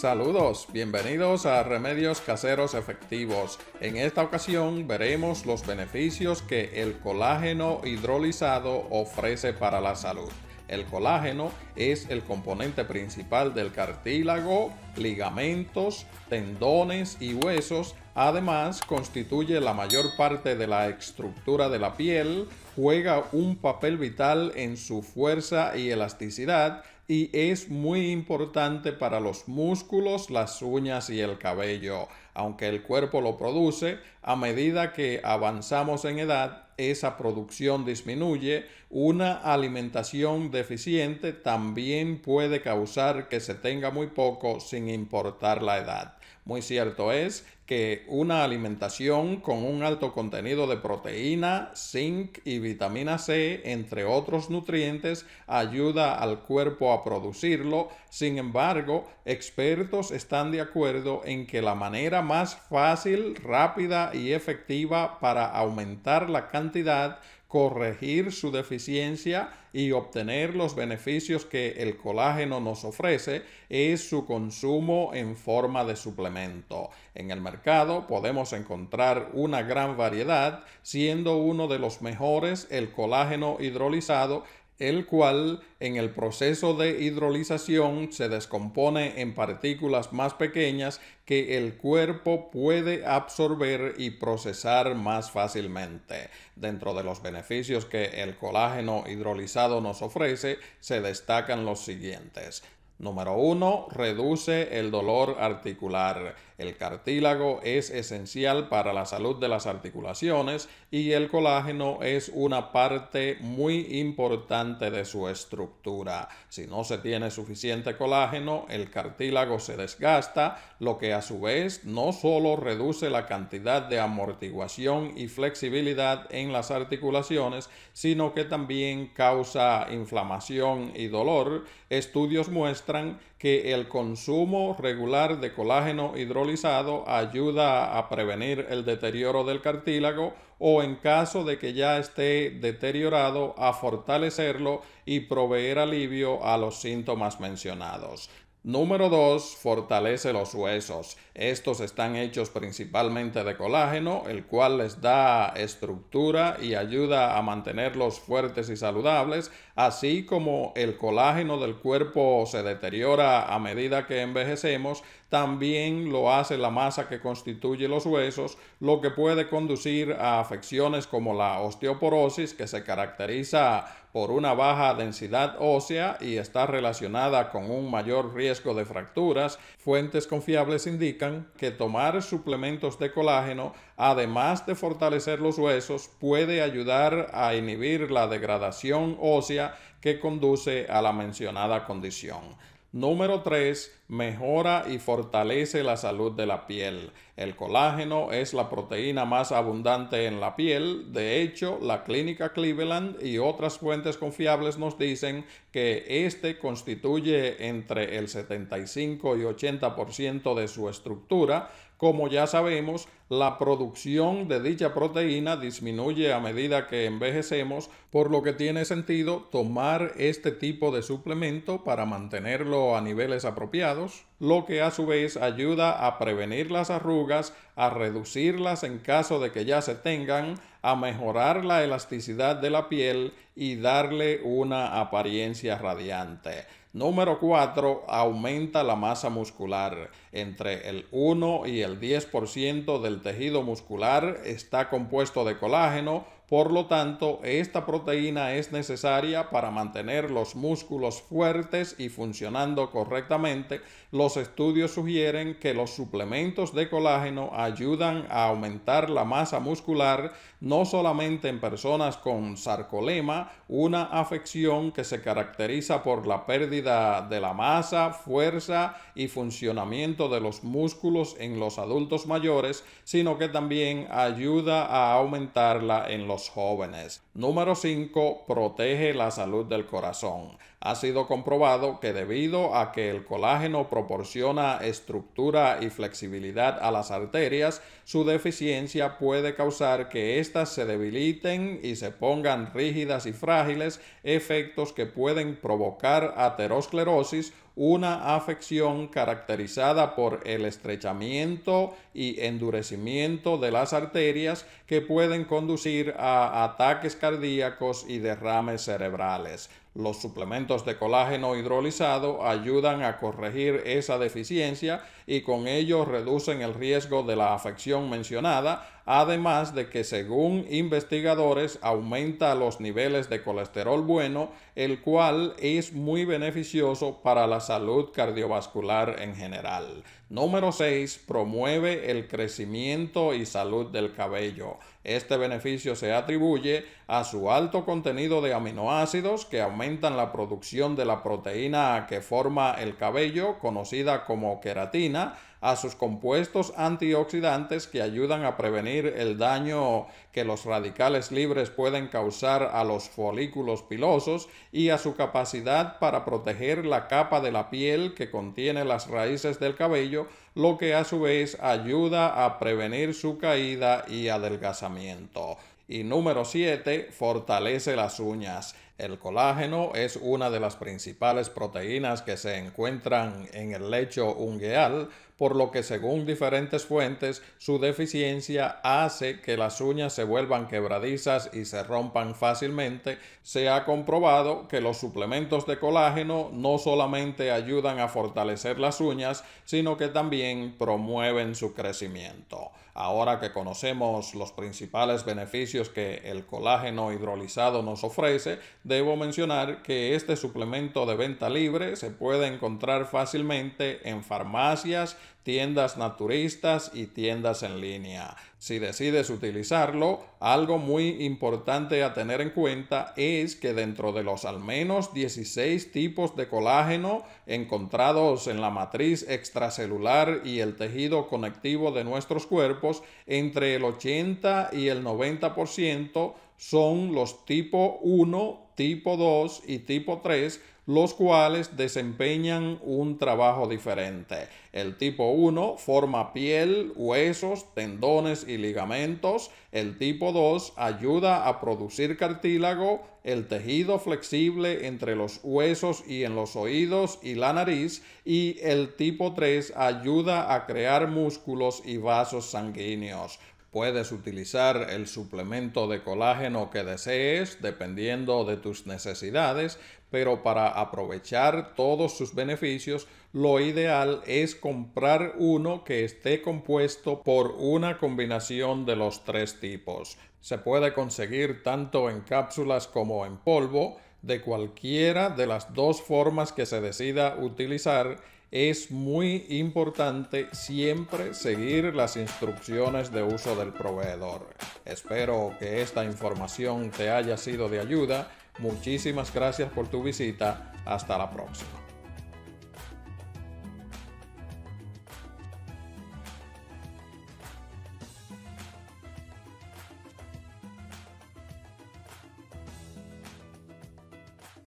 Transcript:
Saludos, bienvenidos a Remedios Caseros Efectivos. En esta ocasión veremos los beneficios que el colágeno hidrolizado ofrece para la salud. El colágeno es el componente principal del cartílago, ligamentos, tendones y huesos. Además, constituye la mayor parte de la estructura de la piel, juega un papel vital en su fuerza y elasticidad y es muy importante para los músculos, las uñas y el cabello. Aunque el cuerpo lo produce, a medida que avanzamos en edad, esa producción disminuye. Una alimentación deficiente también puede causar que se tenga muy poco sin importar la edad. Muy cierto es que una alimentación con un alto contenido de proteína, zinc y vitamina C, entre otros nutrientes, ayuda al cuerpo a producirlo. Sin embargo, expertos están de acuerdo en que la manera más fácil, rápida y efectiva para aumentar la cantidad corregir su deficiencia y obtener los beneficios que el colágeno nos ofrece es su consumo en forma de suplemento. En el mercado podemos encontrar una gran variedad, siendo uno de los mejores el colágeno hidrolizado el cual en el proceso de hidrolización se descompone en partículas más pequeñas que el cuerpo puede absorber y procesar más fácilmente. Dentro de los beneficios que el colágeno hidrolizado nos ofrece se destacan los siguientes. Número 1. Reduce el dolor articular. El cartílago es esencial para la salud de las articulaciones y el colágeno es una parte muy importante de su estructura. Si no se tiene suficiente colágeno, el cartílago se desgasta, lo que a su vez no solo reduce la cantidad de amortiguación y flexibilidad en las articulaciones, sino que también causa inflamación y dolor. Estudios muestran que el consumo regular de colágeno hidrolizado ayuda a prevenir el deterioro del cartílago o en caso de que ya esté deteriorado a fortalecerlo y proveer alivio a los síntomas mencionados. Número 2. Fortalece los huesos. Estos están hechos principalmente de colágeno, el cual les da estructura y ayuda a mantenerlos fuertes y saludables, así como el colágeno del cuerpo se deteriora a medida que envejecemos, también lo hace la masa que constituye los huesos, lo que puede conducir a afecciones como la osteoporosis, que se caracteriza por una baja densidad ósea y está relacionada con un mayor riesgo de fracturas. Fuentes confiables indican que tomar suplementos de colágeno, además de fortalecer los huesos, puede ayudar a inhibir la degradación ósea que conduce a la mencionada condición. Número 3. Mejora y fortalece la salud de la piel. El colágeno es la proteína más abundante en la piel. De hecho, la clínica Cleveland y otras fuentes confiables nos dicen que este constituye entre el 75 y 80% de su estructura. Como ya sabemos, la producción de dicha proteína disminuye a medida que envejecemos, por lo que tiene sentido tomar este tipo de suplemento para mantenerlo a niveles apropiados, lo que a su vez ayuda a prevenir las arrugas, a reducirlas en caso de que ya se tengan, a mejorar la elasticidad de la piel y darle una apariencia radiante. Número 4. Aumenta la masa muscular. Entre el 1 y el 10% del tejido muscular está compuesto de colágeno, por lo tanto, esta proteína es necesaria para mantener los músculos fuertes y funcionando correctamente. Los estudios sugieren que los suplementos de colágeno ayudan a aumentar la masa muscular no solamente en personas con sarcolema, una afección que se caracteriza por la pérdida de la masa, fuerza y funcionamiento de los músculos en los adultos mayores, sino que también ayuda a aumentarla en los jóvenes. Número 5. Protege la salud del corazón. Ha sido comprobado que debido a que el colágeno proporciona estructura y flexibilidad a las arterias, su deficiencia puede causar que éstas se debiliten y se pongan rígidas y frágiles, efectos que pueden provocar aterosclerosis una afección caracterizada por el estrechamiento y endurecimiento de las arterias que pueden conducir a ataques cardíacos y derrames cerebrales. Los suplementos de colágeno hidrolizado ayudan a corregir esa deficiencia y con ello reducen el riesgo de la afección mencionada, además de que según investigadores aumenta los niveles de colesterol bueno, el cual es muy beneficioso para la salud cardiovascular en general. Número 6. Promueve el crecimiento y salud del cabello. Este beneficio se atribuye a su alto contenido de aminoácidos que aumentan la producción de la proteína que forma el cabello, conocida como queratina, a sus compuestos antioxidantes que ayudan a prevenir el daño que los radicales libres pueden causar a los folículos pilosos y a su capacidad para proteger la capa de la piel que contiene las raíces del cabello, lo que a su vez ayuda a prevenir su caída y adelgazamiento. Y número 7, fortalece las uñas. El colágeno es una de las principales proteínas que se encuentran en el lecho ungueal, por lo que según diferentes fuentes su deficiencia hace que las uñas se vuelvan quebradizas y se rompan fácilmente, se ha comprobado que los suplementos de colágeno no solamente ayudan a fortalecer las uñas, sino que también promueven su crecimiento. Ahora que conocemos los principales beneficios que el colágeno hidrolizado nos ofrece, debo mencionar que este suplemento de venta libre se puede encontrar fácilmente en farmacias, tiendas naturistas y tiendas en línea. Si decides utilizarlo, algo muy importante a tener en cuenta es que dentro de los al menos 16 tipos de colágeno encontrados en la matriz extracelular y el tejido conectivo de nuestros cuerpos, entre el 80 y el 90% son los tipo 1, tipo 2 y tipo 3 los cuales desempeñan un trabajo diferente. El tipo 1 forma piel, huesos, tendones y ligamentos. El tipo 2 ayuda a producir cartílago, el tejido flexible entre los huesos y en los oídos y la nariz. Y el tipo 3 ayuda a crear músculos y vasos sanguíneos. Puedes utilizar el suplemento de colágeno que desees dependiendo de tus necesidades, pero para aprovechar todos sus beneficios, lo ideal es comprar uno que esté compuesto por una combinación de los tres tipos. Se puede conseguir tanto en cápsulas como en polvo, de cualquiera de las dos formas que se decida utilizar es muy importante siempre seguir las instrucciones de uso del proveedor. Espero que esta información te haya sido de ayuda. Muchísimas gracias por tu visita. Hasta la próxima.